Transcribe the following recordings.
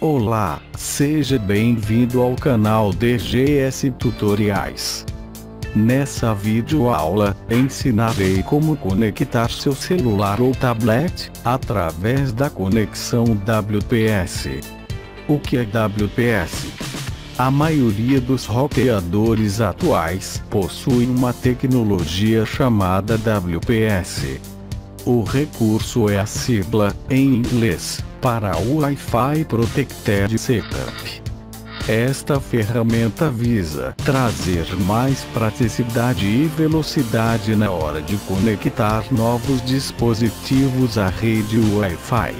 Olá, seja bem-vindo ao canal DGS Tutoriais. Nessa videoaula, ensinarei como conectar seu celular ou tablet, através da conexão WPS. O que é WPS? A maioria dos roteadores atuais possuem uma tecnologia chamada WPS. O recurso é a sigla, em inglês, para Wi-Fi Protected Setup. Esta ferramenta visa trazer mais praticidade e velocidade na hora de conectar novos dispositivos à rede Wi-Fi.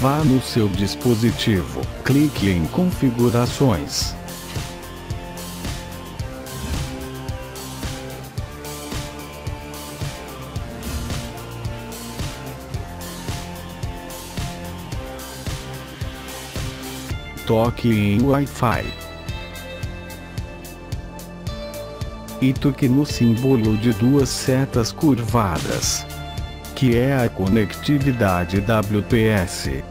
Vá no seu dispositivo, clique em Configurações. Toque em Wi-Fi. E toque no símbolo de duas setas curvadas, que é a conectividade WPS.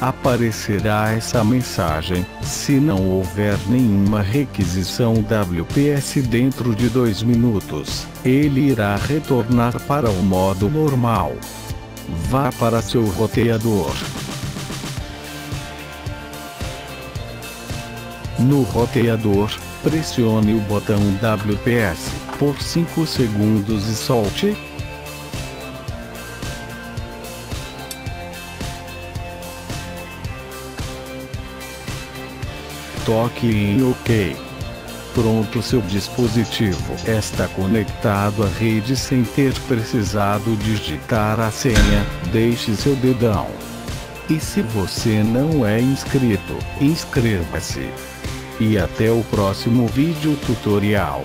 Aparecerá essa mensagem, se não houver nenhuma requisição WPS dentro de 2 minutos, ele irá retornar para o modo normal. Vá para seu roteador. No roteador, pressione o botão WPS por 5 segundos e solte, Toque em OK. Pronto, seu dispositivo está conectado à rede sem ter precisado digitar a senha. Deixe seu dedão. E se você não é inscrito, inscreva-se. E até o próximo vídeo tutorial.